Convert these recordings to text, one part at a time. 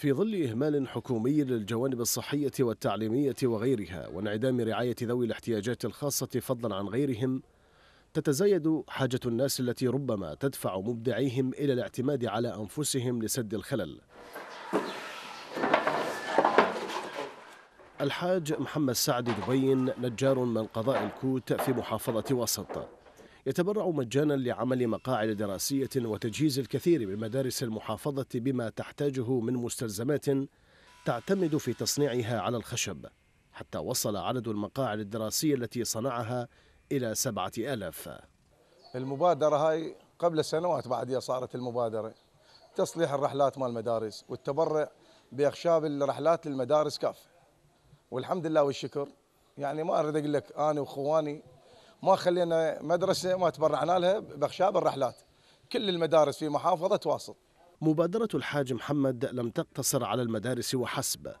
في ظل إهمال حكومي للجوانب الصحية والتعليمية وغيرها وانعدام رعاية ذوي الاحتياجات الخاصة فضلا عن غيرهم تتزايد حاجة الناس التي ربما تدفع مبدعيهم إلى الاعتماد على أنفسهم لسد الخلل. الحاج محمد سعد دبين نجار من قضاء الكوت في محافظة وسط يتبرع مجانا لعمل مقاعد دراسية وتجهيز الكثير من مدارس المحافظة بما تحتاجه من مستلزمات تعتمد في تصنيعها على الخشب حتى وصل عدد المقاعد الدراسية التي صنعها إلى سبعة آلاف. المبادرة هاي قبل سنوات بعد صارت المبادرة. تصليح الرحلات مال المدارس والتبرع بأخشاب الرحلات للمدارس كافة والحمد لله والشكر. يعني ما أريد أقول لك أنا وإخواني ما خلينا مدرسة ما تبرعنا لها بأخشاب الرحلات كل المدارس في محافظة واسط مبادرة الحاج محمد لم تقتصر على المدارس وحسب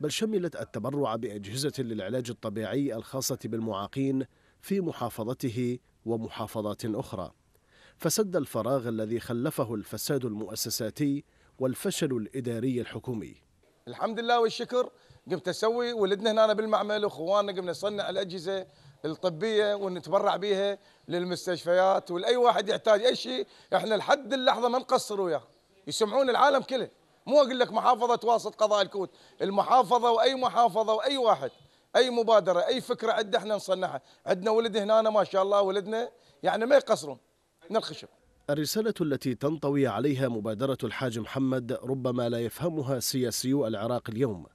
بل شملت التبرع بأجهزة للعلاج الطبيعي الخاصة بالمعاقين في محافظته ومحافظات أخرى. فسد الفراغ الذي خلفه الفساد المؤسساتي والفشل الإداري الحكومي. الحمد لله والشكر. قمت أسوي ولدنا هنا بالمعمل وإخواننا قمنا نصنع الأجهزة. الطبية ونتبرع بها للمستشفيات ولأي واحد يحتاج أي شيء إحنا لحد اللحظة ما نقصر وياه. يسمعون العالم كله. مو أقول لك محافظة واسط قضاء الكوت المحافظة وأي محافظة وأي واحد أي مبادرة أي فكرة عندنا إحنا نصنعها. عندنا ولد هنا ما شاء الله ولدنا يعني ما يقصرون. من الخشب. الرسالة التي تنطوي عليها مبادرة الحاج محمد ربما لا يفهمها سياسيو العراق اليوم.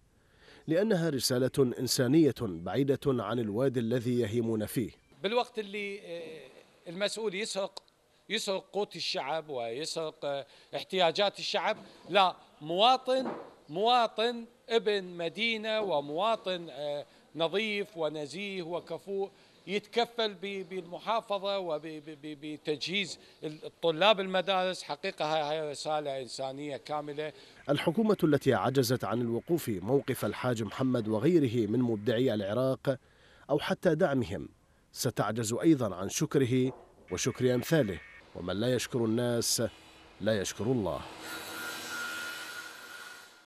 لأنها رسالة إنسانية بعيدة عن الوادي الذي يهيمون فيه. بالوقت اللي المسؤول يسرق يسرق قوت الشعب ويسرق احتياجات الشعب لا مواطن مواطن ابن مدينة ومواطن نظيف ونزيه وكفؤ يتكفل بالمحافظة وبتجهيز الطلاب المدارس. حقيقة هاي رسالة إنسانية كاملة. الحكومة التي عجزت عن الوقوف موقف الحاج محمد وغيره من مبدعي العراق أو حتى دعمهم ستعجز أيضا عن شكره وشكر أمثاله. ومن لا يشكر الناس لا يشكر الله.